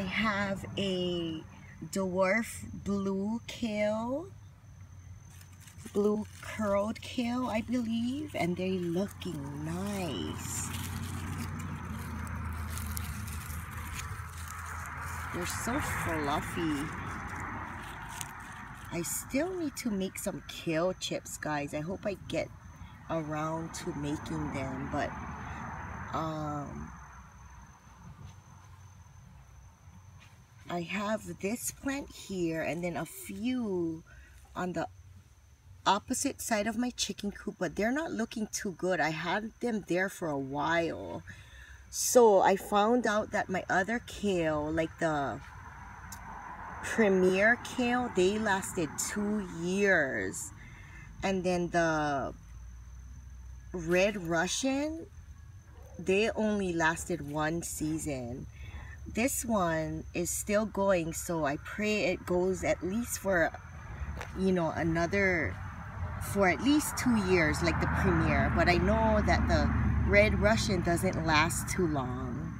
I have a dwarf blue kale blue curled kale I believe and they're looking nice. They're so fluffy. I still need to make some kale chips guys. I hope I get around to making them but um I have this plant here and then a few on the opposite side of my chicken coop but they're not looking too good. I had them there for a while. So I found out that my other kale like the premier kale they lasted two years. And then the red russian they only lasted one season this one is still going so I pray it goes at least for you know another for at least two years like the premier. But I know that the red Russian doesn't last too long